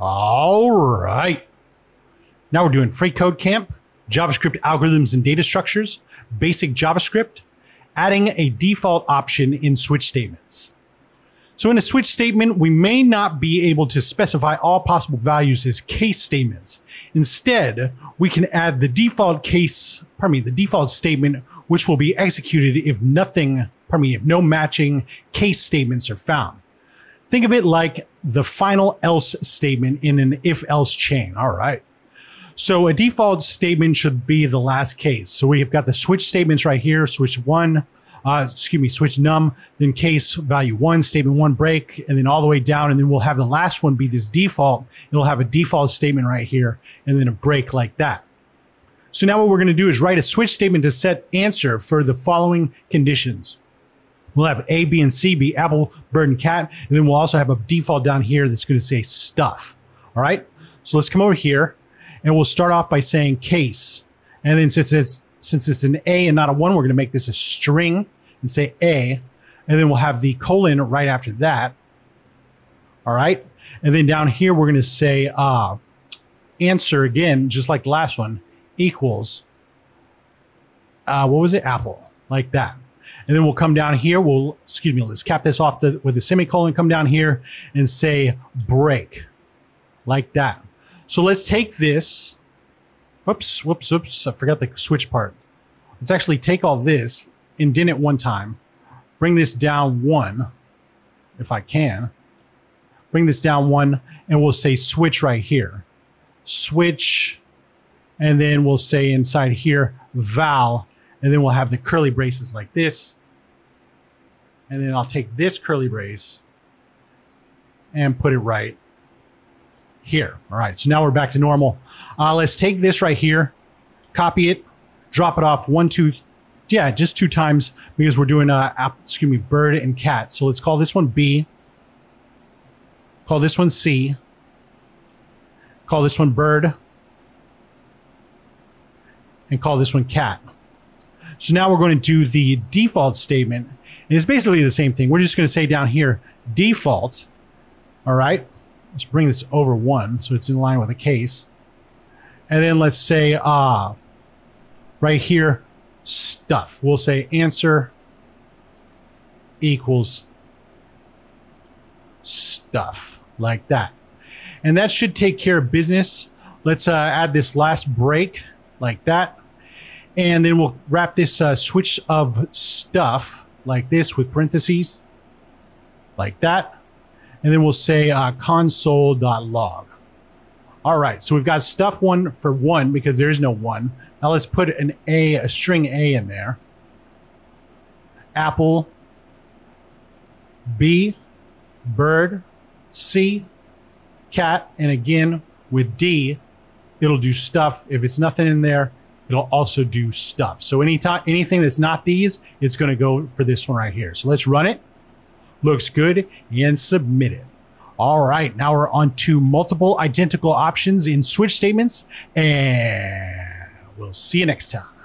All right. Now we're doing freeCodeCamp, JavaScript algorithms and data structures, basic JavaScript, adding a default option in switch statements. So in a switch statement, we may not be able to specify all possible values as case statements. Instead, we can add the default case, pardon me, the default statement, which will be executed if nothing, pardon me, if no matching case statements are found. Think of it like the final else statement in an if else chain. All right. So a default statement should be the last case. So we've got the switch statements right here, switch one, uh, excuse me, switch num, then case value one, statement one break, and then all the way down. And then we'll have the last one be this default. It'll have a default statement right here and then a break like that. So now what we're going to do is write a switch statement to set answer for the following conditions. We'll have A, B, and C be apple, bird, and cat. And then we'll also have a default down here that's going to say stuff. All right. So let's come over here and we'll start off by saying case. And then since it's, since it's an A and not a one, we're going to make this a string and say A. And then we'll have the colon right after that. All right. And then down here, we're going to say, uh, answer again, just like the last one equals, uh, what was it? Apple like that. And then we'll come down here. We'll, excuse me, let's cap this off the, with a semicolon, come down here and say break like that. So let's take this. Whoops, whoops, whoops. I forgot the switch part. Let's actually take all this, indent it one time, bring this down one, if I can. Bring this down one, and we'll say switch right here. Switch, and then we'll say inside here, val, and then we'll have the curly braces like this. And then I'll take this curly brace and put it right here. All right, so now we're back to normal. Uh, let's take this right here, copy it, drop it off one, two, yeah, just two times because we're doing uh, excuse me, bird and cat. So let's call this one B. Call this one C. Call this one bird. And call this one cat. So now we're going to do the default statement it's basically the same thing. We're just going to say down here, default. All right. Let's bring this over one so it's in line with a case. And then let's say, uh, right here, stuff. We'll say answer equals stuff like that. And that should take care of business. Let's uh, add this last break like that. And then we'll wrap this uh, switch of stuff like this with parentheses, like that. And then we'll say uh, console.log. All right, so we've got stuff one for one because there is no one. Now let's put an A, a string A in there. Apple, B, bird, C, cat, and again with D, it'll do stuff. If it's nothing in there, it'll also do stuff. So anytime anything that's not these, it's going to go for this one right here. So let's run it. Looks good and submit it. All right, now we're on to multiple identical options in switch statements, and we'll see you next time.